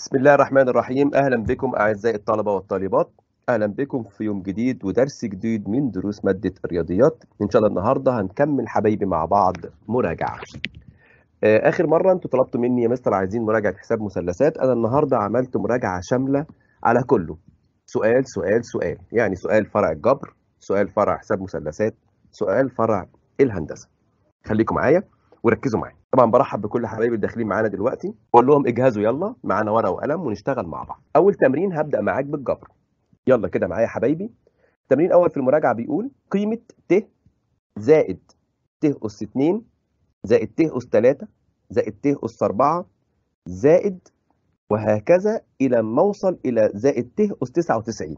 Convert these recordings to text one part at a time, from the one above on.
بسم الله الرحمن الرحيم. أهلا بكم أعزائي الطلبة والطالبات. أهلا بكم في يوم جديد ودرس جديد من دروس مادة الرياضيات. إن شاء الله النهاردة هنكمل حبايبي مع بعض مراجعة. آه، آخر مرة أنتوا طلبتوا مني يا مستر عايزين مراجعة حساب مثلثات. أنا النهاردة عملت مراجعة شاملة على كله. سؤال سؤال سؤال. يعني سؤال فرع الجبر سؤال فرع حساب مثلثات سؤال فرع الهندسة. خليكم معايا وركزوا معايا. طبعا برحب بكل حبايبي اللي داخلين معانا دلوقتي واقول لهم اجهزوا يلا معانا ورقة وقلم ونشتغل مع بعض. أول تمرين هبدأ معاك بالجبر. يلا كده معايا يا حبايبي. التمرين الأول في المراجعة بيقول قيمة ت زائد ت اس 2 زائد ت اس 3 زائد ت اس 4 زائد وهكذا إلى ما اوصل إلى زائد ت اس 99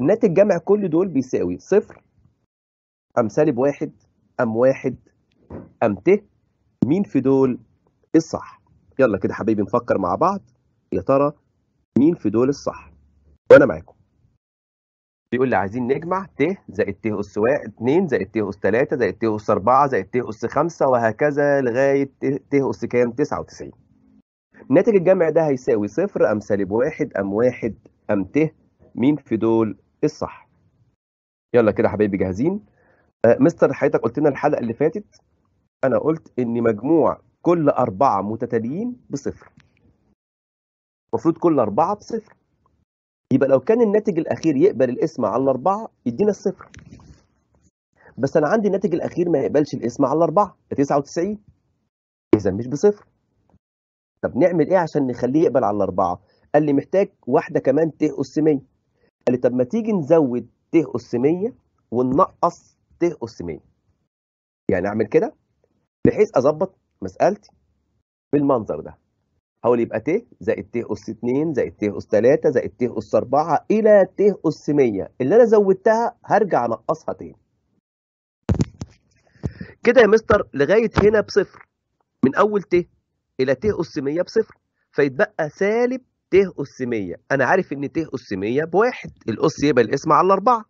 ناتج جمع كل دول بيساوي صفر ام سالب واحد أم واحد أم ت مين في دول الصح. يلا كده حبايبي نفكر مع بعض. يا ترى مين في دول الصح؟ وأنا معاكم. بيقول لي عايزين نجمع ت زائد ت اس 2 زائد ت اس 3 زائد ت اس 4 زائد ت اس 5 وهكذا لغاية ت اس كام؟ 99 ناتج الجمع ده هيساوي صفر أم سالب واحد أم واحد أم ت. مين في دول الصح؟ يلا كده حبايبي جاهزين؟ آه مستر حضرتك قلت لنا الحلقة اللي فاتت أنا قلت إن مجموع كل أربعة متتاليين بصفر. المفروض كل أربعة بصفر. يبقى لو كان الناتج الأخير يقبل الاسم على الأربعة يدينا الصفر. بس أنا عندي الناتج الأخير ما يقبلش الاسم على الأربعة 99 اذا مش بصفر. طب نعمل إيه عشان نخليه يقبل على الأربعة؟ قال لي محتاج واحدة كمان ت اس 100 قال لي طب ما تيجي نزود ت اس 100 وننقص ت اس 100 يعني أعمل كده؟ بحيث أظبط مسألتي بالمنظر ده. هقول يبقى ت زائد ت اس 2 زائد ت اس 3 زائد ت اس 4 إلى ت اس 100 اللي أنا زودتها هرجع أنقصها تاني. كده يا مستر لغاية هنا بصفر. من أول ت إلى ت اس 100 بصفر. فيتبقى سالب ت اس 100 أنا عارف إن ت اس 100 بواحد. الاس يبقى الاس يقسم على الأربعة.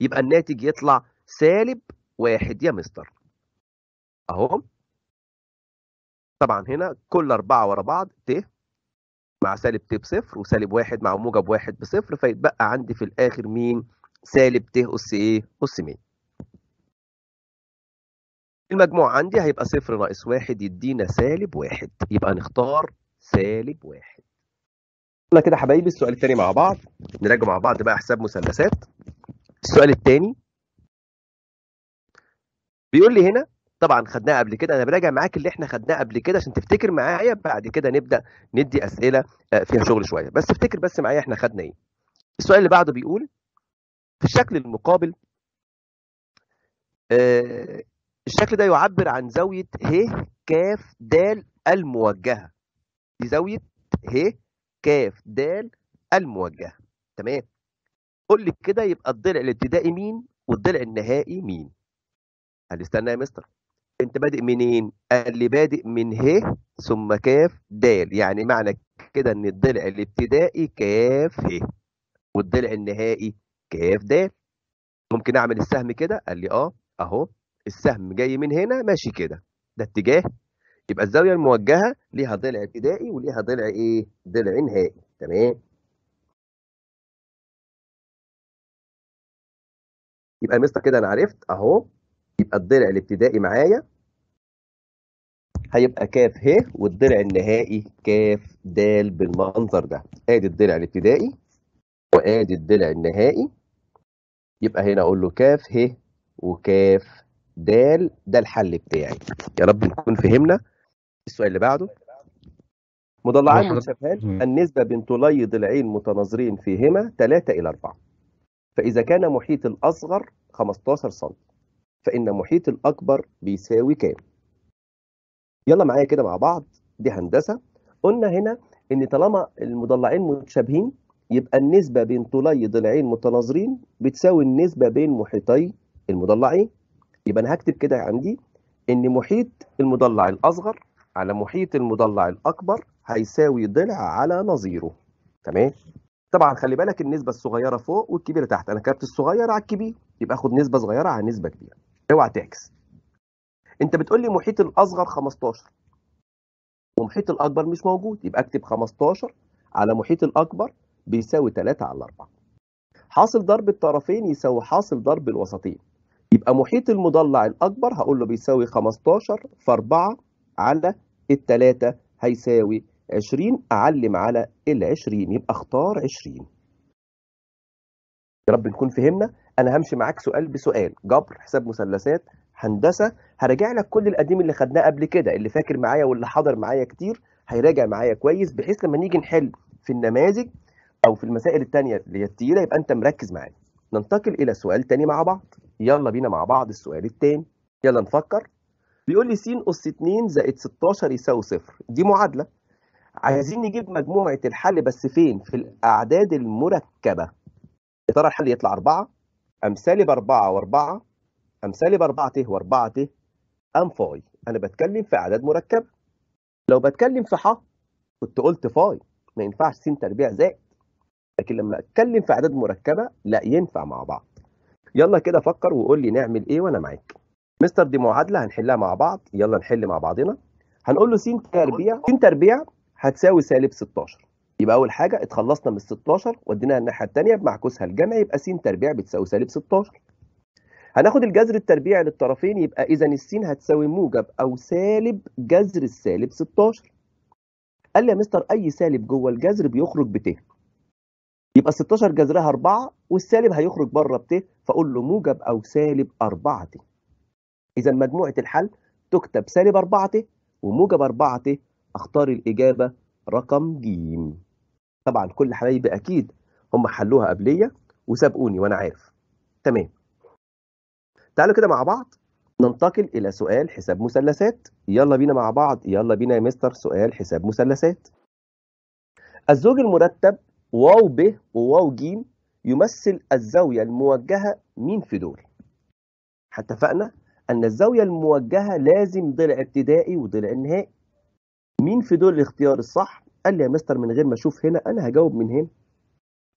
يبقى الناتج يطلع سالب واحد يا مستر. أهو. طبعا هنا كل أربعة ورا بعض ت مع سالب ت بصفر وسالب واحد مع موجب واحد بصفر فيتبقى عندي في الآخر مين؟ سالب ت أس إيه؟ أس 100 المجموع عندي هيبقى صفر ناقص واحد يدينا سالب واحد يبقى نختار سالب واحد يلا كده حبايبي السؤال التاني مع بعض نراجع مع بعض بقى حساب مثلثات السؤال التاني بيقول لي هنا طبعا خدناها قبل كده. أنا براجع معاك اللي إحنا خدناه قبل كده عشان تفتكر معايا. بعد كده نبدأ ندي أسئلة فيها شغل شوية. بس افتكر بس معايا إحنا خدنا إيه. السؤال اللي بعده بيقول في الشكل المقابل آه الشكل ده يعبر عن زاوية ه ك د الموجهة. دي زاوية ه ك د الموجهة. تمام؟ قول لي كده يبقى الضلع الابتدائي مين والضلع النهائي مين؟ لي استنى يا مستر. انت بادئ منين؟ قال لي بادئ من ه ثم كاف د يعني معنى كده إن الضلع الابتدائي كاف ه والضلع النهائي كاف د ممكن أعمل السهم كده؟ قال لي آه أهو السهم جاي من هنا ماشي كده. ده اتجاه. يبقى الزاوية الموجهة ليها ضلع ابتدائي وليها ضلع إيه؟ ضلع نهائي. تمام؟ يبقى مستر كده أنا عرفت. أهو يبقى الضلع الابتدائي معايا. هيبقى كاف ه والضلع النهائي كاف د بالمنظر ده. آدي الضلع الابتدائي وآدي الضلع النهائي. يبقى هنا أقول له كاف ه وكاف د ده الحل بتاعي. يا رب نكون فهمنا السؤال اللي بعده. مضلعان متشابهان. النسبة بين طولي ضلعين متناظرين فيهما 3 إلى 4 فإذا كان محيط الأصغر 15 سم فإن محيط الأكبر بيساوي كام؟ يلا معايا كده مع بعض دي هندسة. قلنا هنا إن طالما المضلعين متشابهين يبقى النسبة بين طولي ضلعين متناظرين بتساوي النسبة بين محيطي المضلعين يبقى أنا هكتب كده عندي إن محيط المضلع الأصغر على محيط المضلع الأكبر هيساوي ضلع على نظيره. تمام؟ طبعا خلي بالك النسبة الصغيرة فوق والكبيرة تحت. أنا كتبت الصغير على الكبير يبقى آخد نسبة صغيرة على نسبة كبيرة. اوعى تعكس. انت بتقول لي محيط الاصغر 15 ومحيط الأكبر مش موجود يبقى أكتب 15 على محيط الأكبر بيساوي 3 على 4 حاصل ضرب الطرفين يساوي حاصل ضرب الوسطين. يبقى محيط المضلع الأكبر هقول له بيساوي 15 في 4 على التلاتة هيساوي 20 أعلم على ال 20 يبقى اختار 20 يا رب نكون فهمنا. أنا همشي معاك سؤال بسؤال. جبر حساب مثلثات. هندسة هراجع لك كل القديم اللي خدناه قبل كده اللي فاكر معايا واللي حضر معايا كتير هيراجع معايا كويس بحيث لما نيجي نحل في النماذج أو في المسائل التانية اللي هي التقيلة يبقى أنت مركز معايا. ننتقل إلى سؤال تاني مع بعض. يلا بينا مع بعض السؤال التاني. يلا نفكر. بيقول لي س أس 2 زائد 16 يساوي صفر. دي معادلة. عايزين نجيب مجموعة الحل بس فين؟ في الأعداد المركبة. يا ترى الحل يطلع 4 أم سالب 4 و4 أم سالب 4 ت و4 ت أم فاي. أنا بتكلم في أعداد مركبة. لو بتكلم في ح كنت قلت فاي. ما ينفعش س تربيع زائد. لكن لما أتكلم في أعداد مركبة لا ينفع مع بعض. يلا كده فكر وقول لي نعمل إيه وأنا معاك. مستر دي معادلة هنحلها مع بعض. يلا نحل مع بعضنا هنقول له س تربيع. س تربيع هتساوي سالب 16 يبقى أول حاجة اتخلصنا من ال 16 وديناها الناحية التانية بمعكوسها الجمع يبقى س تربيع بتساوي سالب 16 هناخد الجذر التربيعي للطرفين يبقى إذا السين هتساوي موجب أو سالب جذر السالب 16 قال لي يا مستر أي سالب جوه الجذر بيخرج بت؟ يبقى 16 جذرها 4 والسالب هيخرج بره بت فأقول له موجب أو سالب 4 ت. إذا مجموعة الحل تكتب سالب 4 ت وموجب 4 ت أختار الإجابة رقم ج طبعا كل حبايبي أكيد هم حلوها قبلية وسابقوني وأنا عارف. تمام. تعالوا كده مع بعض. ننتقل إلى سؤال حساب مثلثات. يلا بينا مع بعض. يلا بينا يا مستر. سؤال حساب مثلثات. الزوج المرتب واو ب وواو ج يمثل الزاوية الموجهة مين في دول؟ اتفقنا أن الزاوية الموجهة لازم ضلع ابتدائي وضلع نهائي. مين في دول الاختيار الصح؟ قال لي يا مستر من غير ما أشوف هنا أنا هجاوب من هنا.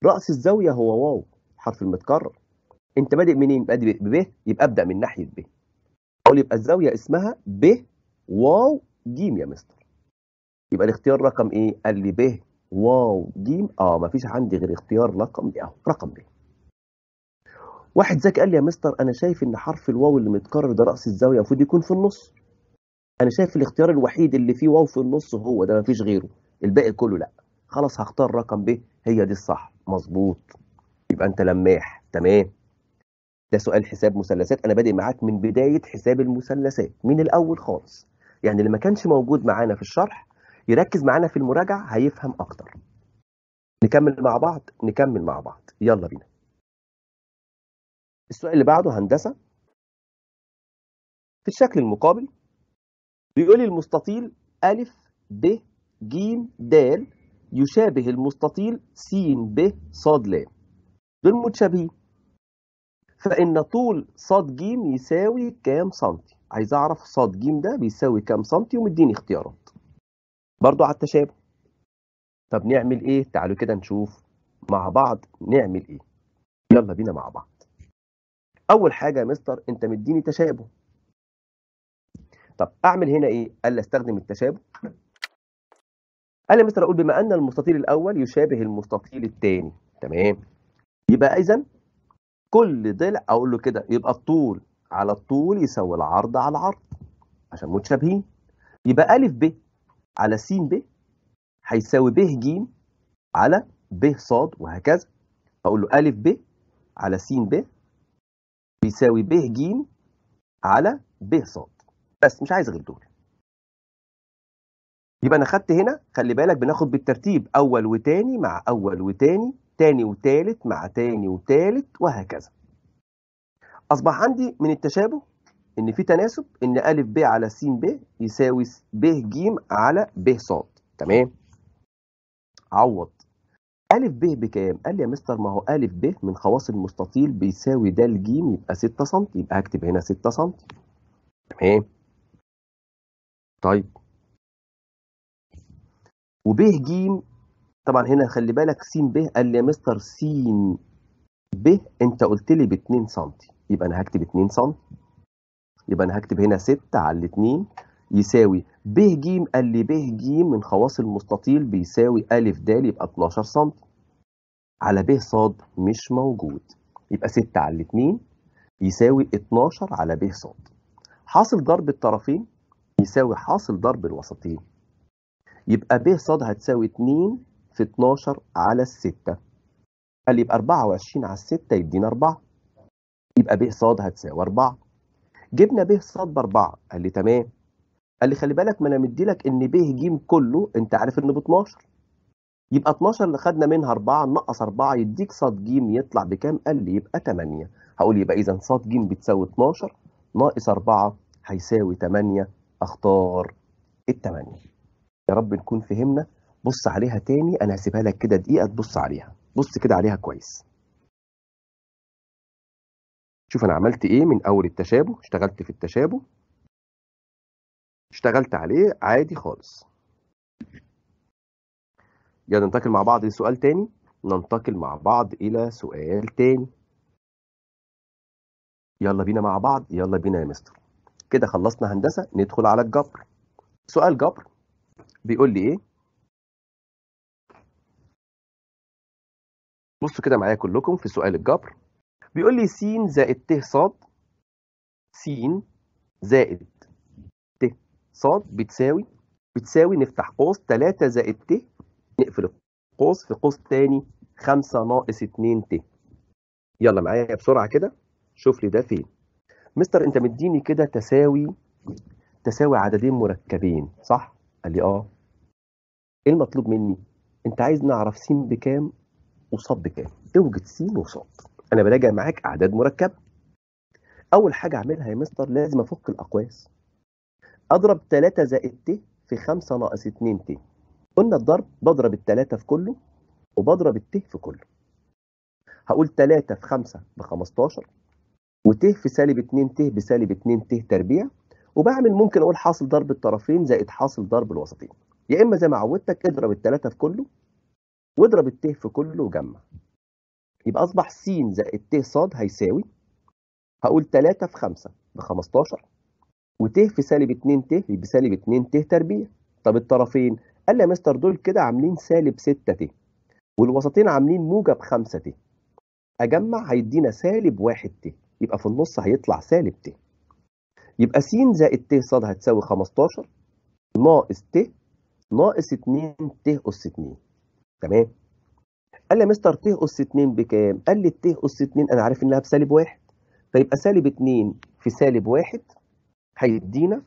رأس الزاوية هو واو حرف المتكرر. انت بادئ منين؟ بادئ ب يبقى ابدأ من ناحية ب. أقول يبقى الزاوية اسمها ب. واو ج يا مستر. يبقى الاختيار رقم إيه؟ قال لي ب. واو ج آه ما فيش عندي غير اختيار رقم أهو رقم ب. واحد ذكي قال لي يا مستر أنا شايف إن حرف الواو اللي متكرر ده رأس الزاوية المفروض يكون في النص. أنا شايف الاختيار الوحيد اللي فيه واو في النص هو ده مفيش غيره. الباقي كله لأ. خلاص هختار رقم ب. هي دي الصح. مظبوط. يبقى أنت لماح. تمام. ده سؤال حساب مثلثات. أنا بادئ معاك من بداية حساب المثلثات من الأول خالص. يعني اللي ما كانش موجود معانا في الشرح يركز معانا في المراجعة هيفهم أكتر. نكمل مع بعض؟ نكمل مع بعض. يلا بينا. السؤال اللي بعده هندسة. في الشكل المقابل بيقول لي المستطيل أ ب ج د يشابه المستطيل س ب ص ل دول متشابهين. فإن طول ص ج يساوي كام سنتي؟ عايز أعرف ص ج ده بيساوي كام سنتي ومديني اختيارات. برضو على التشابه. طب نعمل إيه؟ تعالوا كده نشوف مع بعض نعمل إيه. يلا بينا مع بعض. أول حاجة يا مستر أنت مديني تشابه. طب أعمل هنا إيه؟ قال لي أستخدم التشابه. قال لي مستر أقول بما أن المستطيل الأول يشابه المستطيل الثاني تمام. يبقى اذا كل ضلع أقول له كده يبقى الطول على الطول يساوي العرض على العرض عشان متشابهين. يبقى ا ب على س ب هيساوي ب ج على ب ص وهكذا. أقول له ا ب على س ب بيساوي ب ج على ب ص بس مش عايز غير دول. يبقى أنا خدت هنا خلي بالك بناخد بالترتيب أول وتاني مع أول وتاني. تاني وتالت مع تاني وتالت وهكذا. أصبح عندي من التشابه إن في تناسب إن ا ب على س ب يساوي ب ج على ب ص تمام؟ عوض. ا ب بكام؟ قال لي يا مستر ما هو ا ب من خواص المستطيل بيساوي د ج يبقى 6 سم يبقى هكتب هنا 6 سم تمام؟ طيب. وب ج طبعا هنا خلي بالك س ب قال لي يا مستر س ب انت قلت لي ب 2 سم يبقى أنا هكتب 2 سم يبقى أنا هكتب هنا 6 على 2 يساوي ب ج قال لي ب ج من خواص المستطيل بيساوي أ د يبقى 12 سم على ب ص مش موجود. يبقى 6 على 2 يساوي 12 على ب ص حاصل ضرب الطرفين يساوي حاصل ضرب الوسطين. يبقى ب ص هتساوي 2 في 12 على الستة. قال لي يبقى 24 على الستة يدينا 4 يبقى ب ص هتساوي 4 جبنا ب ص ب 4 قال لي تمام. قال لي خلي بالك ما أنا مدي لك إن ب ج كله أنت عارف إنه ب 12 يبقى 12 اللي خدنا منها 4 نقص 4 يديك ص ج يطلع بكام؟ قال لي يبقى 8 هقول يبقى اذا ص ج بتساوي 12 ناقص 4 هيساوي 8 أختار الثمانية يا رب نكون فهمنا بص عليها تاني أنا هسيبها لك كده دقيقة تبص عليها. بص كده عليها كويس. شوف أنا عملت إيه من أول التشابه اشتغلت في التشابه. اشتغلت عليه عادي خالص. يلا ننتقل مع بعض لسؤال تاني. ننتقل مع بعض إلى سؤال تاني. يلا بينا مع بعض. يلا بينا يا مستر. كده خلصنا هندسة ندخل على الجبر. سؤال جبر. بيقول لي إيه؟ بصوا كده معايا كلكم في سؤال الجبر. بيقول لي س زائد ت ص س زائد ت ص بتساوي بتساوي نفتح قوس 3 زائد ت نقفل القوس في قوس تاني 5 ناقص 2 ت. يلا معايا بسرعة كده شوف لي ده فين. مستر انت مديني كده تساوي تساوي عددين مركبين صح؟ قال لي آه. إيه المطلوب مني؟ انت عايز نعرف س بكام وص بكام؟ اوجد س وص أنا براجع معاك أعداد مركبة. أول حاجة أعملها يا مستر لازم أفك الأقواس. أضرب 3 زائد ت في 5 ناقص 2 ت. قلنا الضرب بضرب التلاتة في كله وبضرب الت في كله. هقول 3 في 5 ب 15 وت في سالب 2 ت بسالب 2 ت تربيع. وبعمل ممكن أقول حاصل ضرب الطرفين زائد حاصل ضرب الوسطين. يا إما زي ما عودتك اضرب التلاتة في كله واضرب الت في كله وجمع. يبقى أصبح س زائد ت ص هيساوي هقول 3 في 5 ب 15 وت في سالب 2 ت بسالب 2 ت تربيع. طب الطرفين؟ قال لي يا مستر دول كده عاملين سالب 6 ت والوسطين عاملين موجب 5 ت. أجمع هيدينا سالب 1 ت يبقى في النص هيطلع سالب ت. يبقى س زائد ت ص هتساوي 15 ناقص ت ناقص 2 ت اس 2 تمام؟ قال لي يا مستر ت أس 2 بكام؟ قال لي ت أس 2 أنا عارف إنها بسالب 1 فيبقى سالب 2 في سالب 1 هيدينا.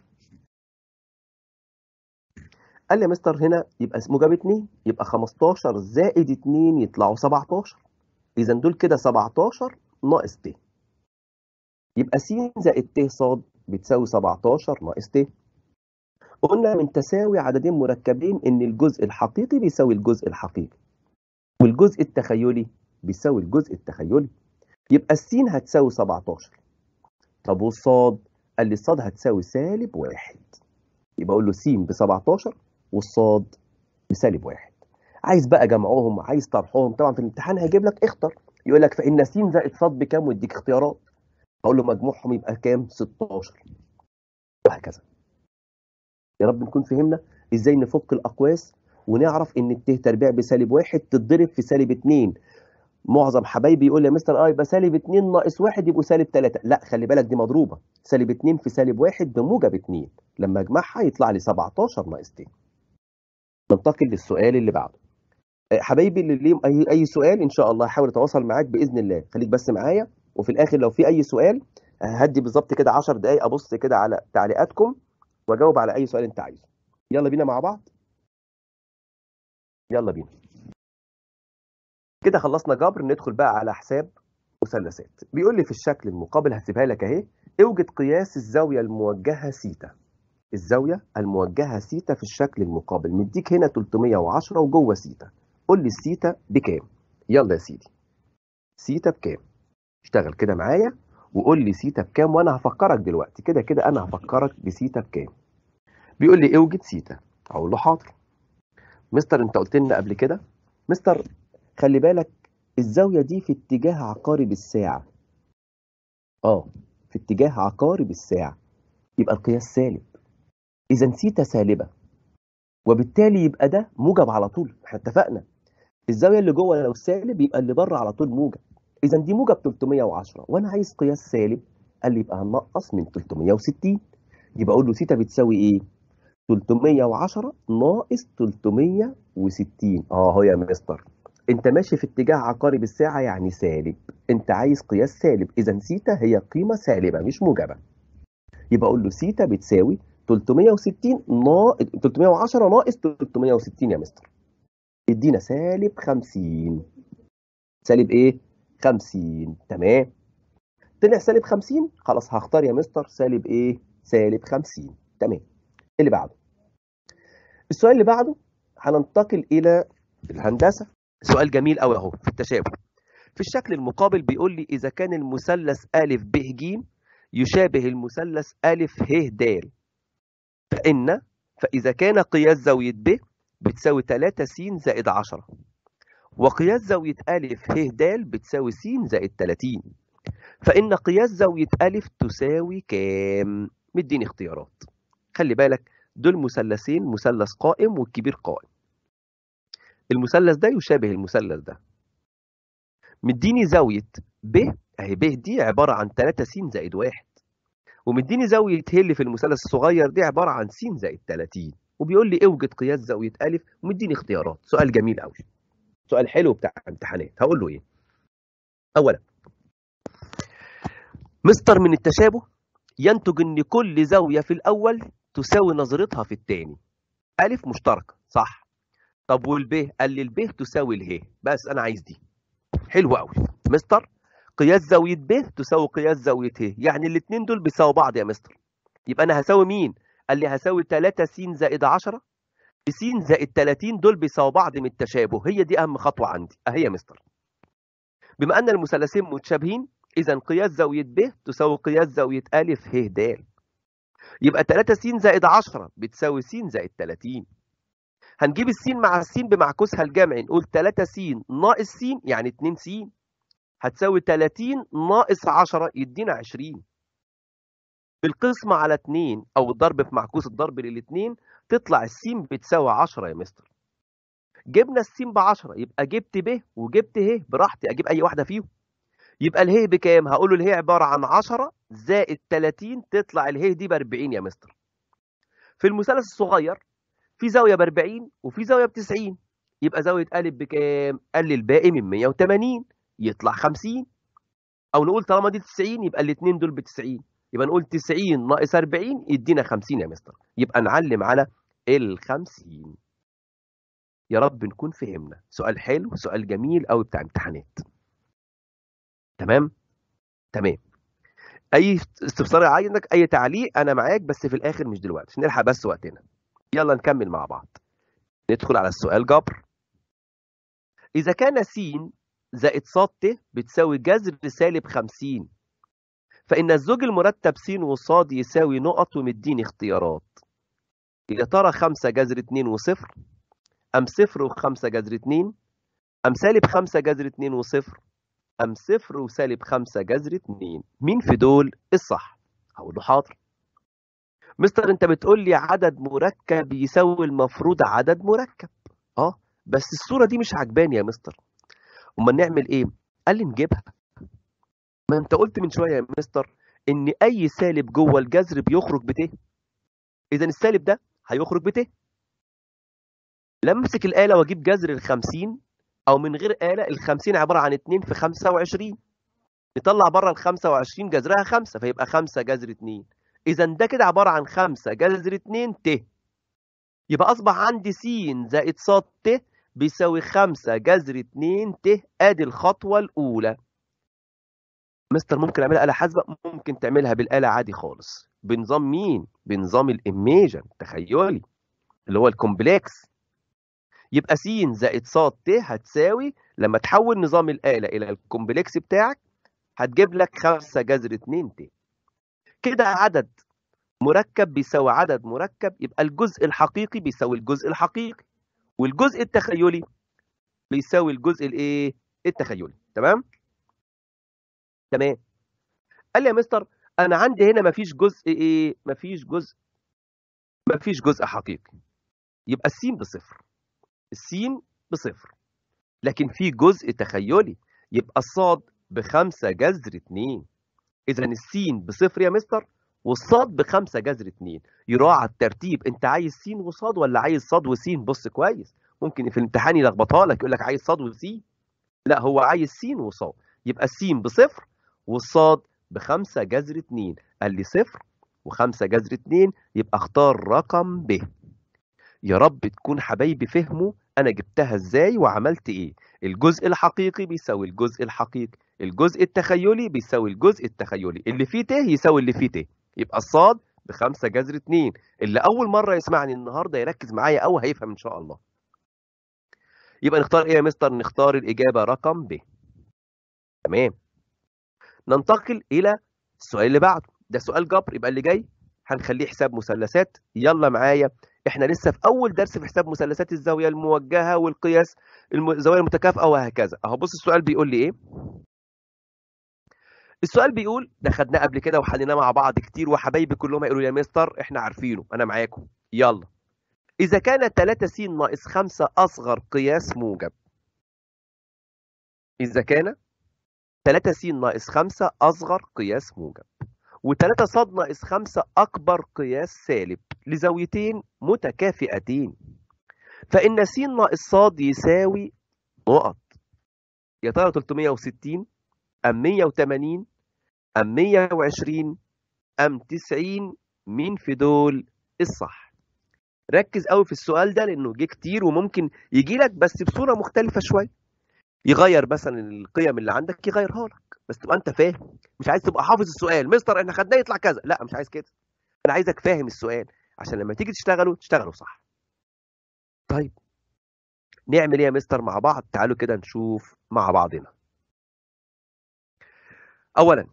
قال لي يا مستر هنا يبقى موجب 2 يبقى 15 زائد 2 يطلعوا 17 إذا دول كده 17 ناقص ت. يبقى س زائد ت ص بتساوي 17 ناقص ت. قلنا من تساوي عددين مركبين إن الجزء الحقيقي بيساوي الجزء الحقيقي والجزء التخيلي بيساوي الجزء التخيلي. يبقى السين هتساوي 17 طب والصاد؟ قال لي الصاد هتساوي سالب واحد. يبقى أقول له س ب 17 والصاد بسالب واحد. عايز بقى جمعهم عايز طرحهم. طبعا في الامتحان هيجيب لك اختر. يقول لك فإن س زائد ص بكام؟ ويديك اختيارات. أقول له مجموعهم يبقى كام؟ 16 وهكذا. يا رب نكون فهمنا إزاي نفك الأقواس ونعرف إن الت تربيع بسالب واحد تتضرب في سالب 2 معظم حبايبي يقول لي يا مستر آه يبقى سالب 2 ناقص 1 يبقوا سالب 3 لا خلي بالك دي مضروبة. سالب 2 في سالب 1 بموجب 2 لما اجمعها يطلع لي 17 ناقص ت ننتقل للسؤال اللي بعده. حبايبي اللي ليهم أي أي سؤال؟ إن شاء الله هحاول أتواصل معاك بإذن الله. خليك بس معايا. وفي الآخر لو في أي سؤال هدي بالظبط كده 10 دقائق أبص كده على تعليقاتكم. واجاوب على أي سؤال أنت عايزه. يلا بينا مع بعض. يلا بينا. كده خلصنا جبر. ندخل بقى على حساب مثلثات. بيقول لي في الشكل المقابل هسيبها لك أهي. أوجد قياس الزاوية الموجهة سيتا الزاوية الموجهة سيتا في الشكل المقابل. مديك هنا 310 وجوه سيتا قول لي السيتا بكام؟ يلا يا سيدي. سيتا بكام؟ اشتغل كده معايا. وقول لي سيتا بكام وأنا هفكرك دلوقتي. كده كده أنا هفكرك بسيتا بكام بيقول لي اوجد سيتا. أقول له حاضر. مستر أنت قلت لنا قبل كده. مستر خلي بالك الزاوية دي في اتجاه عقارب الساعة. آه في اتجاه عقارب الساعة. يبقى القياس سالب. إذا سيتا سالبة. وبالتالي يبقى ده موجب على طول. إحنا اتفقنا. الزاوية اللي جوه لو سالب يبقى اللي بره على طول موجب. إذا دي موجب 310 وأنا عايز قياس سالب. قال لي يبقى هننقص من 360 يبقى أقول له سيتا بتساوي إيه؟ 310 ناقص 360 آه هو يا مستر. أنت ماشي في اتجاه عقارب الساعة يعني سالب. أنت عايز قياس سالب. إذا سيتا هي قيمة سالبة مش موجبة. يبقى أقول له سيتا بتساوي 360 ناقص 310 ناقص 360 يا مستر. يدينا سالب 50 سالب إيه؟ 50 تمام؟ طلع سالب 50 خلاص هختار يا مستر سالب إيه؟ سالب 50 تمام. اللي بعده. السؤال اللي بعده هننتقل إلى الهندسة. سؤال جميل قوي أهو في التشابه. في الشكل المقابل بيقول لي إذا كان المثلث ا ب ج يشابه المثلث ا ه د. فإن فإذا كان قياس زاوية ب بتساوي 3 س زائد 10 وقياس زاوية ا ه د بتساوي س زائد 30 فإن قياس زاوية ا تساوي كام؟ مديني اختيارات. خلي بالك دول مثلثين مثلث قائم والكبير قائم. المثلث ده يشابه المثلث ده. مديني زاوية ب أهي ب دي عبارة عن 3 س زائد 1 ومديني زاوية ه اللي في المثلث الصغير دي عبارة عن س زائد 30 وبيقول لي اوجد قياس زاوية أ ومديني اختيارات. سؤال جميل قوي سؤال حلو بتاع امتحانات. هقول له إيه؟ اولا مستر من التشابه ينتج إن كل زاوية في الأول تساوي نظرتها في الثاني ألف مشتركة صح؟ طب والب قال لي الب تساوي اله بس أنا عايز دي. حلو قوي مستر قياس زاوية ب تساوي قياس زاوية ه يعني الاثنين دول بيساووا بعض يا مستر. يبقى أنا هساوي مين؟ قال لي هساوي 3 س زائد 10 س زائد 30 دول بيساووا بعض من التشابه. هي دي أهم خطوة عندي. اهي يا مستر. بما أن المثلثين متشابهين إذا قياس زاوية ب تساوي قياس زاوية ا ه د. يبقى 3 س زائد 10 بتساوي س زائد 30 هنجيب السين مع السين بمعكوسها الجمعي نقول 3 س ناقص س يعني 2 س. هتساوي 30 ناقص 10 يدينا 20 بالقسمة على 2 أو الضرب في معكوس الضرب للاثنين تطلع السين بتساوي 10 يا مستر. جبنا السين ب 10 يبقى جبت ب وجبت ه براحتي أجيب أي واحدة فيهم. يبقى اله بكام؟ هقول له اله عبارة عن 10 زائد 30 تطلع اله دي ب 40 يا مستر. في المثلث الصغير في زاوية ب 40 وفي زاوية ب 90 يبقى زاوية أ بكام؟ قال لي الباقي من 180 يطلع 50 أو نقول طالما دي 90 يبقى الاثنين دول ب 90 يبقى نقول 90 ناقص 40 يدينا 50 يا مستر. يبقى نعلم على ال 50 يا رب نكون فهمنا. سؤال حلو سؤال جميل قوي بتاع امتحانات. تمام؟ تمام. أي استفسار عندك أي تعليق أنا معاك بس في الآخر مش دلوقتي. نلحق بس وقتنا. يلا نكمل مع بعض. ندخل على السؤال جبر. إذا كان س زائد ص ت بتساوي جذر سالب 50 فإن الزوج المرتب س وص يساوي نقط ومديني اختيارات. يا ترى 5 جذر 2 وصفر أم صفر وخمسة جذر 2 أم سالب 5 جذر 2 وصفر أم صفر وسالب 5 جذر 2 مين في دول الصح؟ هقول له حاضر. مستر أنت بتقول لي عدد مركب يساوي المفروض عدد مركب. آه بس الصورة دي مش عجباني يا مستر. أمال نعمل إيه؟ قال لي نجيبها. ما انت قلت من شوية يا مستر إن أي سالب جوه الجذر بيخرج بت إذا السالب ده هيخرج بت لما امسك الآلة وأجيب جذر ال 50 أو من غير آلة ال 50 عبارة عن 2 في 25 نطلع بره ال 25 جذرها 5 فيبقى 5 جذر 2 إذا ده كده عبارة عن 5 جذر 2 ت. يبقى أصبح عندي س زائد ص ت بيساوي 5 جذر 2 ت. آدي الخطوة الأولى. مستر ممكن أعملها آلة حاسبة ممكن تعملها بالآلة عادي خالص. بنظام مين؟ بنظام ال imagine تخيلي. اللي هو ال complex. يبقى س زائد ص ت هتساوي لما تحول نظام الآلة إلى ال complex بتاعك هتجيب لك 5 جذر 2 ت. كده عدد مركب بيساوي عدد مركب يبقى الجزء الحقيقي بيساوي الجزء الحقيقي. والجزء التخيلي بيساوي الجزء الإيه؟ التخيلي. تمام؟ تمام. قال لي يا مستر أنا عندي هنا مفيش جزء إيه مفيش جزء مفيش جزء حقيقي. يبقى السين بصفر. السين بصفر. لكن في جزء تخيلي يبقى الصاد بخمسة جذر اتنين. إذا السين بصفر يا مستر والصاد بخمسة جذر اتنين. يراعى الترتيب أنت عايز سين وصاد ولا عايز صاد وسين؟ بص كويس. ممكن في الامتحان يلخبطها لك يقول لك عايز صاد وسين. لا هو عايز سين وصاد. يبقى السين بصفر والصاد بخمسة جذر اتنين. قال لي صفر وخمسة جذر اتنين يبقى اختار رقم ب. يا رب تكون حبايبي فهموا أنا جبتها إزاي وعملت إيه. الجزء الحقيقي بيساوي الجزء الحقيقي الجزء التخيلي بيساوي الجزء التخيلي. اللي فيه ت يساوي اللي فيه ت. يبقى الصاد بخمسة جذر اتنين. اللي أول مرة يسمعني النهاردة يركز معايا أو هيفهم إن شاء الله. يبقى نختار إيه يا مستر؟ نختار الإجابة رقم ب. تمام. ننتقل إلى السؤال اللي بعده. ده سؤال جبر. يبقى اللي جاي هنخليه حساب مثلثات. يلا معايا. إحنا لسه في أول درس في حساب مثلثات الزاوية الموجهة والقياس الزوايا المتكافئة وهكذا. أهو بص السؤال بيقول لي إيه؟ السؤال بيقول ده خدناه قبل كده وحليناه مع بعض كتير وحبايبي كلهم هيقولوا يا مستر إحنا عارفينه. أنا معاكم. يلا. إذا كان 3 س ناقص 5 أصغر قياس موجب. إذا كان 3 س ناقص 5 أصغر قياس موجب. و3 ص ناقص 5 أكبر قياس سالب لزاويتين متكافئتين. فإن س ناقص ص يساوي نقط. يا ترى 360 أم 180 أم 120 أم 90 مين في دول الصح؟ ركز قوي في السؤال ده لأنه جه كتير وممكن يجي لك بس بصورة مختلفة شوية. يغير مثلا القيم اللي عندك يغيرها لك. بس تبقى أنت فاهم. مش عايز تبقى حافظ السؤال. مستر إحنا خدناه يطلع كذا. لا مش عايز كده. أنا عايزك فاهم السؤال. عشان لما تيجي تشتغلوا تشتغلوا صح. طيب. نعمل إيه يا مستر مع بعض؟ تعالوا كده نشوف مع بعضنا. اولا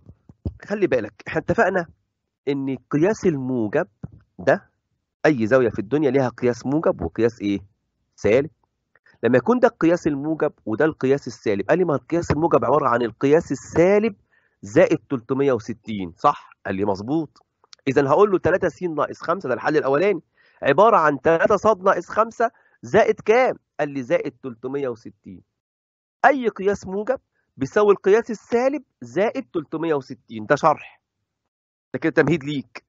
خلي بالك إحنا اتفقنا إن قياس الموجب ده أي زاوية في الدنيا ليها قياس موجب وقياس إيه؟ سالب لما يكون ده القياس الموجب وده القياس السالب. قال لي ما القياس الموجب عبارة عن القياس السالب زائد 360 صح؟ قال لي مظبوط. إذا هقول له 3 س ناقص 5 ده الحل الأولاني. عبارة عن 3 ص ناقص 5 زائد كام؟ قال لي زائد 360 أي قياس موجب بيساوي القياس السالب زائد 360 ده شرح. ده كده تمهيد ليك.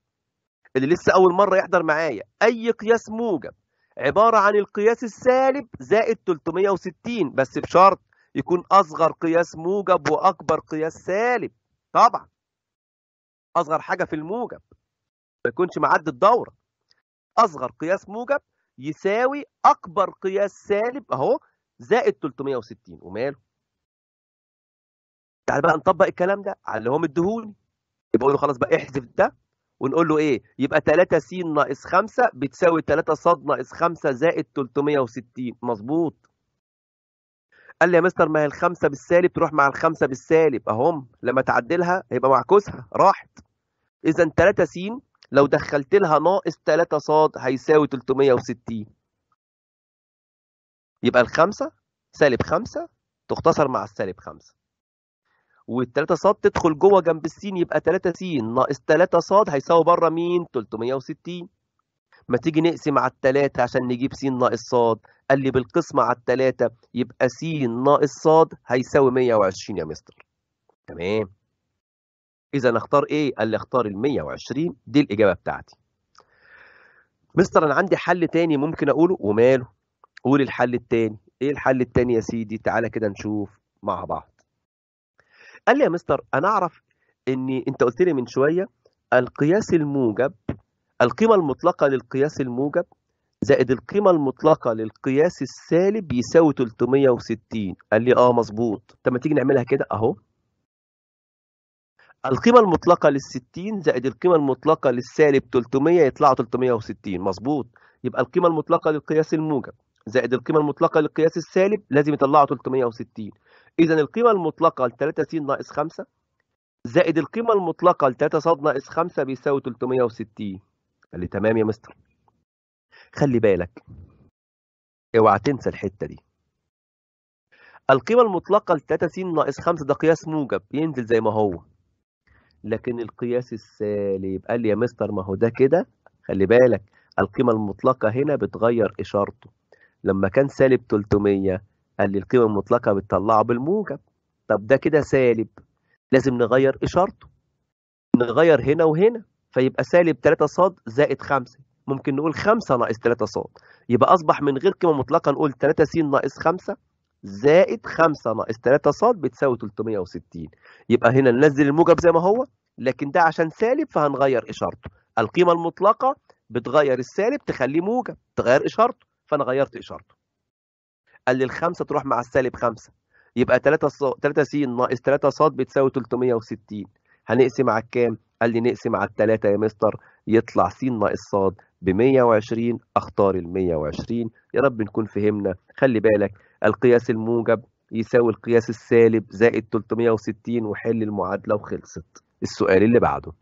اللي لسه أول مرة يحضر معايا. أي قياس موجب عبارة عن القياس السالب زائد 360 بس بشرط يكون أصغر قياس موجب وأكبر قياس سالب. طبعا. أصغر حاجة في الموجب. ما يكونش معدي الدورة. أصغر قياس موجب يساوي أكبر قياس سالب أهو زائد 360 وماله؟ تعال بقى نطبق الكلام ده على اللي هو مديهوني. يبقى أقول له خلاص بقى احذف ده. ونقول له إيه؟ يبقى 3 س ناقص 5 بتساوي 3 ص ناقص 5 زائد 360 مظبوط. قال لي يا مستر ما هي الخمسة بالسالب تروح مع الخمسة بالسالب. اهم لما تعدلها هيبقى معكوسها. راحت. إذا 3 س لو دخلت لها ناقص 3 ص هيساوي 360 يبقى الخمسة سالب 5 تختصر مع السالب 5 والتلاتة صاد تدخل جوه جنب السين يبقى 3 س ناقص 3 صاد هيساوي بره مين؟ 360 ما تيجي نقسم على التلاتة عشان نجيب س ناقص صاد. قال لي بالقسمة على التلاتة يبقى س ناقص صاد هيساوي 120 يا مستر. تمام؟ إذا اختار إيه قال لي اختار ال 120 دي الإجابة بتاعتي. مستر أنا عندي حل تاني ممكن أقوله؟ وماله؟ قول الحل التاني. إيه الحل التاني يا سيدي؟ تعالى كده نشوف مع بعض. قال لي يا مستر أنا أعرف ان أنت قلت لي من شوية القياس الموجب القيمة المطلقة للقياس الموجب زائد القيمة المطلقة للقياس السالب يساوي 360 قال لي آه مظبوط. طب ما تيجي نعملها كده أهو. القيمة المطلقة لل60 زائد القيمة المطلقة للسالب 300 يطلعوا 360 مظبوط. يبقى القيمة المطلقة للقياس الموجب زائد القيمة المطلقة للقياس السالب لازم يطلعوا 360 إذا القيمة المطلقة ل 3 س ناقص 5 زائد القيمة المطلقة ل 3 ص ناقص 5 بيساوي 360 قال لي تمام يا مستر. خلي بالك. اوعى تنسى الحتة دي. القيمة المطلقة ل 3 س ناقص 5 ده قياس موجب ينزل زي ما هو. لكن القياس السالب قال لي يا مستر ما هو ده كده. خلي بالك القيمة المطلقة هنا بتغير إشارته. لما كان سالب 300 قال لي القيمة المطلقة بتطلعه بالموجب طب ده كده سالب. لازم نغير إشارته. نغير هنا وهنا فيبقى سالب 3 صاد زائد 5 ممكن نقول 5 ناقص 3 صاد. يبقى أصبح من غير قيمة مطلقة نقول 3 س ناقص 5 زائد 5 ناقص 3 صاد بتساوي 360 يبقى هنا ننزل الموجب زي ما هو لكن ده عشان سالب فهنغير إشارته. القيمة المطلقة بتغير السالب تخليه موجب تغير إشارته فأنا غيرت إشارته. قال لي الخمسة تروح مع السالب 5 يبقى 3 ص... 3 س ناقص 3 ص بتساوي 360 هنقسم على الكام؟ قال لي نقسم على الثلاثة يا مستر. يطلع س ناقص ص ب 120 اختار ال 120 يا رب نكون فهمنا. خلي بالك القياس الموجب يساوي القياس السالب زائد 360 وحل المعادلة وخلصت. السؤال اللي بعده.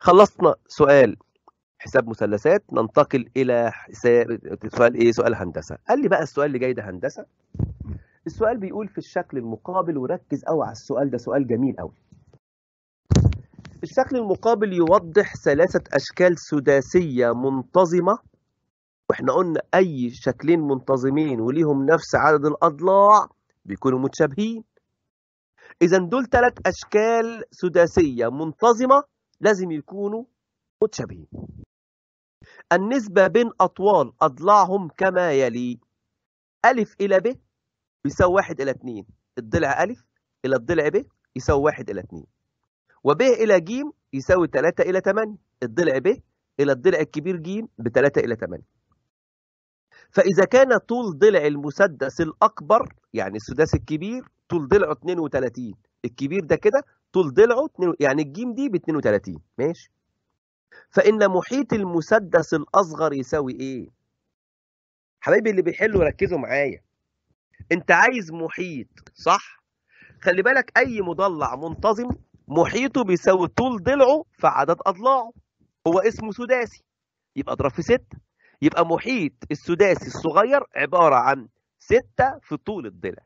خلصنا. سؤال. حساب مثلثات ننتقل إلى سؤال إيه؟ سؤال هندسة. قال لي بقى السؤال اللي جاي ده هندسة. السؤال بيقول في الشكل المقابل وركز قوي على السؤال ده سؤال جميل قوي الشكل المقابل يوضح ثلاثة أشكال سداسية منتظمة. وإحنا قلنا أي شكلين منتظمين وليهم نفس عدد الأضلاع بيكونوا متشابهين. إذا دول ثلاث أشكال سداسية منتظمة لازم يكونوا متشابهين. النسبة بين أطوال أضلاعهم كما يلي. ألف إلى ب بيساوي واحد إلى اتنين. الضلع ألف إلى الضلع ب يساوي واحد إلى اتنين. وب إلى ج يساوي تلاتة إلى تمانية. الضلع ب إلى الضلع الكبير ج بتلاتة إلى تمانية. فإذا كان طول ضلع المسدس الأكبر يعني السداس الكبير طول ضلعه 32 الكبير ده كده طول ضلعه 2 يعني الجيم دي ب 32 ماشي؟ فإن محيط المسدس الأصغر يساوي إيه؟ حبايبي اللي بيحلوا ركزوا معايا. أنت عايز محيط صح؟ خلي بالك أي مضلع منتظم محيطه بيساوي طول ضلعه في عدد أضلاعه. هو اسمه سداسي. يبقى اضرب في 6 يبقى محيط السداسي الصغير عبارة عن 6 في طول الضلع.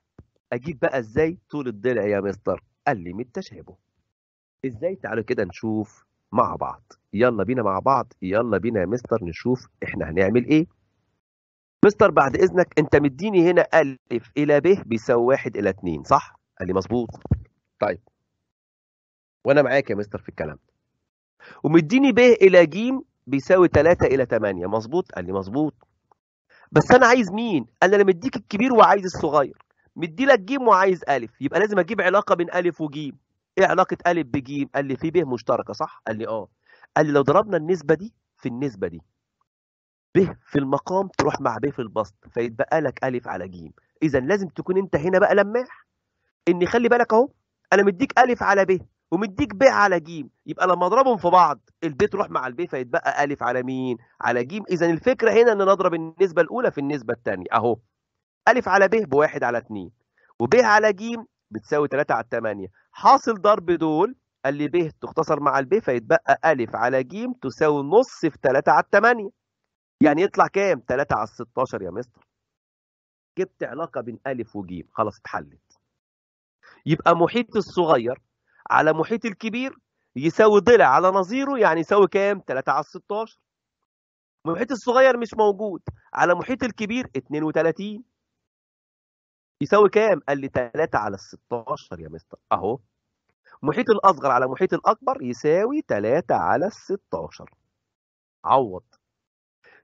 أجيب بقى إزاي طول الضلع يا مستر؟ قال لي من التشابه. إزاي؟ تعالوا كده نشوف. مع بعض. يلا بينا مع بعض يلا بينا يا مستر نشوف إحنا هنعمل إيه. مستر بعد إذنك انت مديني هنا ألف إلى ب بيساوي واحد إلى اتنين صح؟ قال لي مظبوط. طيب. وأنا معاك يا مستر في الكلام. ومديني ب إلى ج بيساوي 3 إلى 8 مظبوط؟ قال لي مظبوط. بس أنا عايز مين؟ أنا مديك الكبير وعايز الصغير. مدي لك ج وعايز ألف يبقى لازم أجيب علاقة بين ألف وج إيه علاقة ألف بج قال لي في ب مشتركة صح؟ قال لي آه. قال لي لو ضربنا النسبة دي في النسبة دي ب في المقام تروح مع ب في البسط فيتبقى لك ألف على ج. إذا لازم تكون أنت هنا بقى لماح إن خلي بالك أهو أنا مديك ألف على ب ومديك ب على ج يبقى لما أضربهم في بعض الب تروح مع الب فيتبقى ألف على مين على ج. إذا الفكرة هنا إن نضرب النسبة الأولى في النسبة الثانية أهو ألف على ب بواحد على 2 وب على ج بتساوي 3 على 8 حاصل ضرب دول قال لي ب تختصر مع الب فيتبقى ألف على ج تساوي نص في 3 على 8 يعني يطلع كام؟ 3 على 16 يا مستر. جبت علاقة بين ألف وج. خلاص اتحلت. يبقى محيط الصغير على محيط الكبير يساوي ضلع على نظيره يعني يساوي كام؟ 3 على 16 محيط الصغير مش موجود على محيط الكبير 32 يساوي كام؟ قال لي 3 على 16 يا مستر. أهو. محيط الأصغر على محيط الأكبر يساوي 3 على 16 عوض.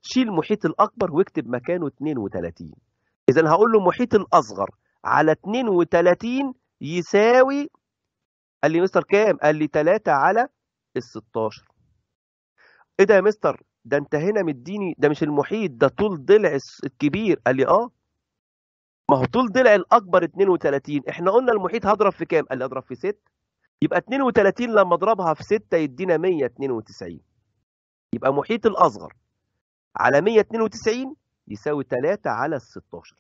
شيل محيط الأكبر واكتب مكانه 32 إذا هقول له محيط الأصغر على 32 يساوي قال لي مستر كام؟ قال لي 3 على ال 16 إيه ده يا مستر؟ ده أنت هنا مديني ده مش المحيط ده طول ضلع الكبير. قال لي آه. ما هو طول ضلع الأكبر 32 إحنا قلنا المحيط هضرب في كام؟ قال لي أضرب في 6 يبقى 32 لما اضربها في 6 يدينا 192 يبقى محيط الأصغر على 192 يساوي 3 على ال 16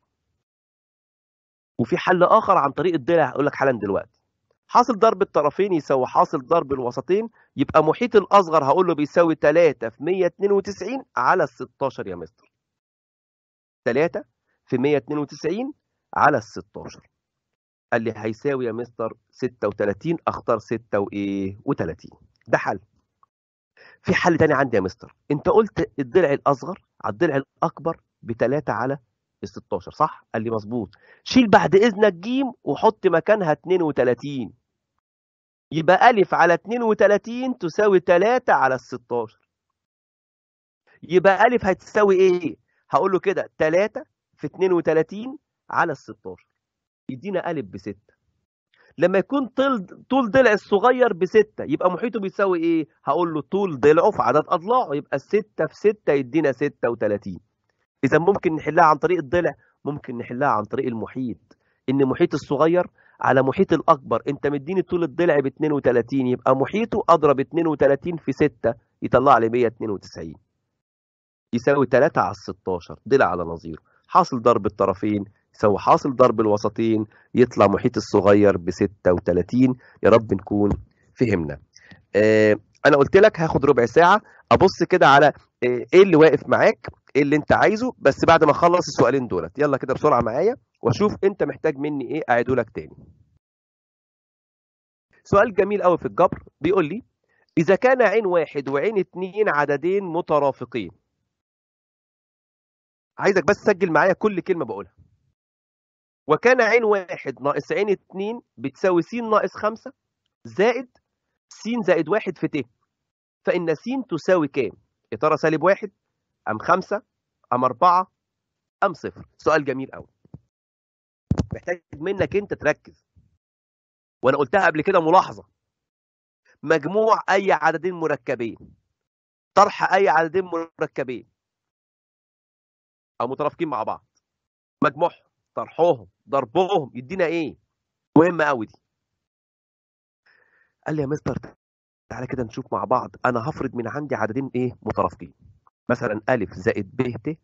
وفي حل آخر عن طريق الضلع هقول لك حالا دلوقتي. حاصل ضرب الطرفين يساوي حاصل ضرب الوسطين يبقى محيط الأصغر هقول له بيساوي 3 في 192 على ال 16 يا مستر. 3 في 192 على ال 16 قال لي هيساوي يا مستر 36 أختار 6 وإيه؟ و30 ده حل. في حل تاني عندي يا مستر. أنت قلت الضلع الأصغر على الضلع الأكبر ب 3 على ال 16 صح؟ قال لي مظبوط. شيل بعد إذنك جيم وحط مكانها 32 يبقى ألف على 32 تساوي 3 على ال 16 يبقى ألف هتساوي إيه؟ هقول له كده 3 في 32 على ال 16 يدينا ألف بستة. لما يكون طول طول ضلع الصغير بستة يبقى محيطه بيساوي إيه؟ هقول له طول ضلعه في عدد أضلاعه يبقى 6 في 6 يدينا 36 إذا ممكن نحلها عن طريق الضلع ممكن نحلها عن طريق المحيط. إن محيط الصغير على محيط الأكبر أنت مديني طول الضلع ب 32 يبقى محيطه أضرب 32 في 6 يطلع لي 192 يساوي 3 على 16 ضلع على نظيره. حاصل ضرب الطرفين يساوي حاصل ضرب الوسطين يطلع محيط الصغير ب 36 يا رب نكون فهمنا. آه أنا قلت لك هاخد ربع ساعة. أبص كده على آه إيه اللي واقف معاك إيه اللي أنت عايزه. بس بعد ما أخلص السؤالين دولت. يلا كده بسرعة معايا وأشوف أنت محتاج مني إيه أعيده لك تاني. سؤال جميل قوي في الجبر. بيقول لي إذا كان عين واحد وعين اتنين عددين مترافقين. عايزك بس تسجل معايا كل كلمة بقولها. وكان عين واحد ناقص عين اتنين بتساوي س ناقص خمسة زائد س زائد واحد في ت. فإن س تساوي كام؟ يا ترى سالب واحد أم خمسة أم أربعة أم صفر؟ سؤال جميل قوي محتاج منك أنت تركز. وأنا قلتها قبل كده ملاحظة. مجموع أي عددين مركبين. طرح أي عددين مركبين. أو مترافقين مع بعض. مجموعهم. طرحهم ضربهم يدينا إيه؟ مهمة قوي دي. قال لي يا مستر تعالى كده نشوف مع بعض أنا هفرض من عندي عددين إيه؟ مترافقين. مثلا ألف زائد ب ت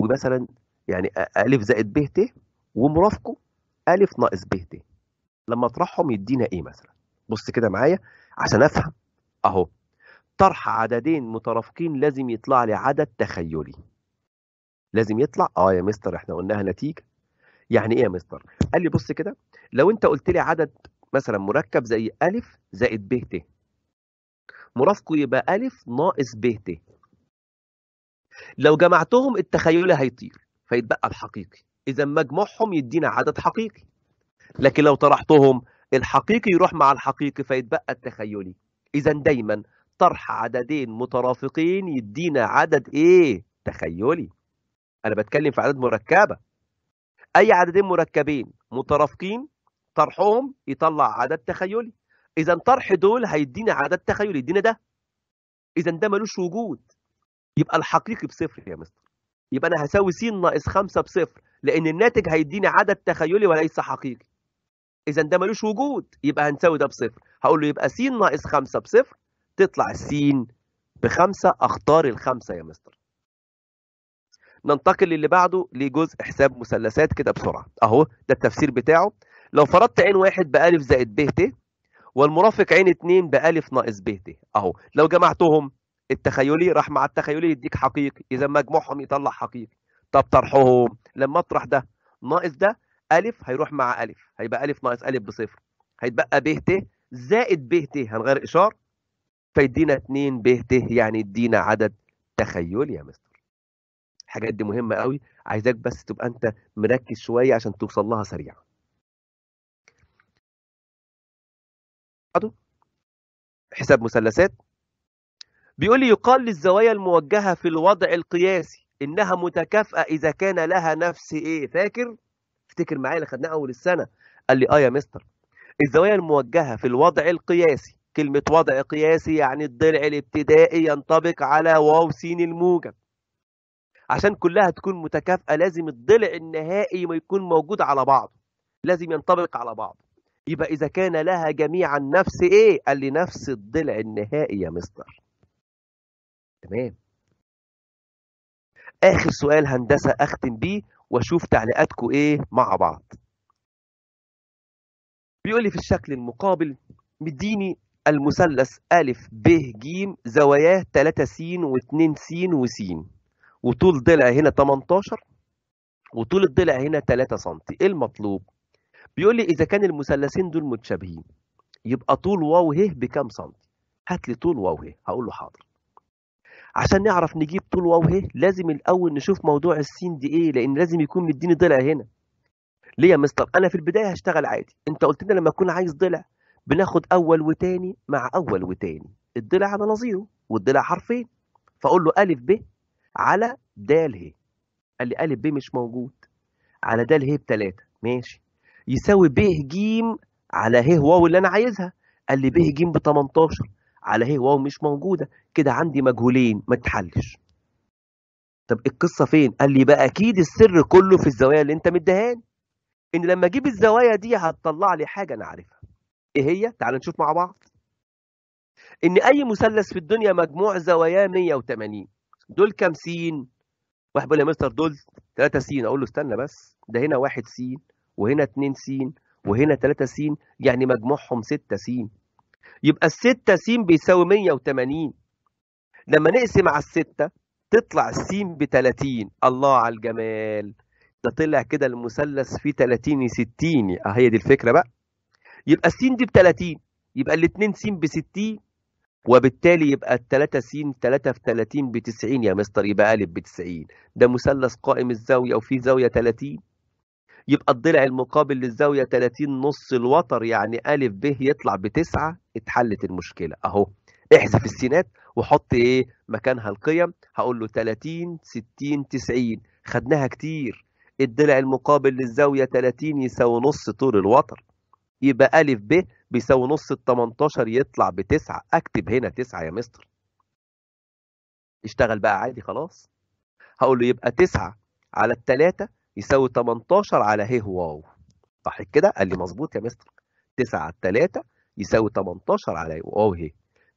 ومثلا يعني ألف زائد ب ت ومرافقه ألف ناقص ب ت. لما اطرحهم يدينا إيه مثلا؟ بص كده معايا عشان أفهم. أهو. طرح عددين مترافقين لازم يطلع لي عدد تخيلي. لازم يطلع؟ آه يا مستر إحنا قلناها نتيجة. يعني إيه يا مستر؟ قال لي بص كده لو أنت قلت لي عدد مثلا مركب زي ألف زائد ب ت. مرافقه يبقى ألف ناقص ب ت. لو جمعتهم التخيلي هيطير فيتبقى الحقيقي إذا مجموعهم يدينا عدد حقيقي. لكن لو طرحتهم الحقيقي يروح مع الحقيقي فيتبقى التخيلي. إذا دايما طرح عددين مترافقين يدينا عدد إيه؟ تخيلي. أنا بتكلم في عدد مركبة. أي عددين مركبين مترافقين طرحهم يطلع عدد تخيلي. إذا طرح دول هيدينا عدد تخيلي يدينا ده. إذا ده ملوش وجود. يبقى الحقيقي بصفر يا مستر. يبقى أنا هساوي س ناقص 5 بصفر لأن الناتج هيديني عدد تخيلي وليس حقيقي. إذا ده ملوش وجود يبقى هنساوي ده بصفر. هقول له يبقى س ناقص 5 بصفر تطلع السين بخمسة اختار الخمسة يا مستر. ننتقل للي بعده لجزء حساب مثلثات كده بسرعة. أهو ده التفسير بتاعه. لو فرضت عين واحد بألف زائد ب ت والمرافق عين اتنين بألف ناقص ب ت. أهو لو جمعتهم التخيلي راح مع التخيلي يديك حقيقي. إذا مجموعهم يطلع حقيقي. طب طرحهم. لما اطرح ده ناقص ده ألف هيروح مع ألف. هيبقى ألف ناقص ألف بصفر. هيتبقى ب ت زائد ب ت. هنغير إشار فيدينا 2 ب ت يعني يدينا عدد تخيلي يا مستر. الحاجات دي مهمة قوي. عايزاك بس تبقى أنت مركز شوية عشان توصل لها سريعا. حساب مثلثات. بيقول لي يقال للزوايا الموجهة في الوضع القياسي إنها متكافئة إذا كان لها نفس إيه؟ فاكر؟ افتكر معايا اللي خدناه أول السنة. قال لي آه يا مستر. الزوايا الموجهة في الوضع القياسي. كلمة وضع قياسي يعني الضلع الابتدائي ينطبق على واو س الموجب. عشان كلها تكون متكافئة لازم الضلع النهائي ما يكون موجود على بعض لازم ينطبق على بعض. يبقى إذا كان لها جميعا نفس إيه؟ قال لي نفس الضلع النهائي يا مستر. تمام. آخر سؤال هندسة أختم بيه وأشوف تعليقاتكم إيه مع بعض. بيقول لي في الشكل المقابل مديني المثلث أ ب ج زواياه 3 س و2 س وس وطول ضلع هنا 18 وطول الضلع هنا 3 سم إيه المطلوب؟ بيقول لي إذا كان المثلثين دول متشابهين يبقى طول واو ه بكام سنتي؟ هات لي طول واو ه هقول له حاضر. عشان نعرف نجيب طول واو ه لازم الأول نشوف موضوع السين دي إيه لأن لازم يكون مديني ضلع هنا. ليه يا مستر؟ أنا في البداية هشتغل عادي. أنت قلت لنا لما أكون عايز ضلع بناخد أول وتاني مع أول وتاني. الضلع على نظيره والضلع حرفين. فأقول له ألف ب على د ه قال لي الف ب مش موجود. على د ه بتلاتة. ماشي. يساوي ب ج على ه واو اللي أنا عايزها. قال لي ب ج ب 18 على ه واو مش موجودة. كده عندي مجهولين ما تحلش طب القصة فين؟ قال لي بقى أكيد السر كله في الزوايا اللي أنت مديهاني. إن لما أجيب الزوايا دي هتطلع لي حاجة أنا عارفها. إيه هي؟ تعال نشوف مع بعض. إن أي مثلث في الدنيا مجموع زواياه 180 دول كام سين؟ واحد بيقول لي يا مستر دول 3 سين. أقول له استنى بس ده هنا واحد سين وهنا 2 سين وهنا 3 سين يعني مجموعهم 6 سين. يبقى الستة س بيساوي 180 لما نقسم على الستة تطلع السين ب 30 الله على الجمال. ده طلع كده المثلث فيه 30 60 آه هي دي الفكرة بقى. يبقى السين دي ب 30 يبقى الاثنين س ب 60 وبالتالي يبقى الثلاثة س 3 في 30 ب 90 يا مستر يبقى ألف ب 90 ده مثلث قائم الزاوية وفيه زاوية 30 يبقى الضلع المقابل للزاوية 30 نص الوتر يعني ألف ب يطلع بتسعة. اتحلت المشكلة أهو. احذف السينات وحط إيه؟ مكانها القيم. هقول له 30 60 90 خدناها كتير. الضلع المقابل للزاوية 30 يساوي نص طول الوتر. يبقى ألف ب بيساوي نص ال 18 يطلع بتسعة. أكتب هنا تسعة يا مستر. اشتغل بقى عادي خلاص. هقول له يبقى تسعة على التلاتة يساوي 18 على ه واو. صح كده؟ قال لي مظبوط يا مستر. 9 على 3 يساوي 18 على واو ه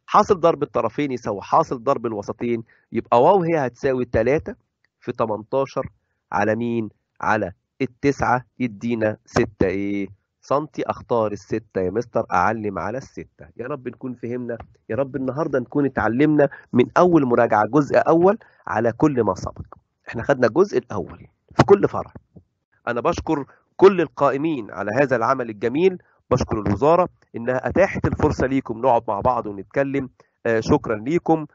حاصل ضرب الطرفين يساوي حاصل ضرب الوسطين. يبقى واو ه هتساوي 3 في 18 على مين؟ على التسعة. يدينا 6 إيه؟ سنتي اختار الستة يا مستر أعلم على الستة. يا رب نكون فهمنا يا رب النهاردة نكون اتعلمنا من أول مراجعة جزء أول على كل ما سبق. إحنا خدنا الجزء الأول في كل فرع أنا بشكر كل القائمين على هذا العمل الجميل. بشكر الوزارة إنها أتاحت الفرصة ليكم نقعد مع بعض ونتكلم. آه شكرا ليكم.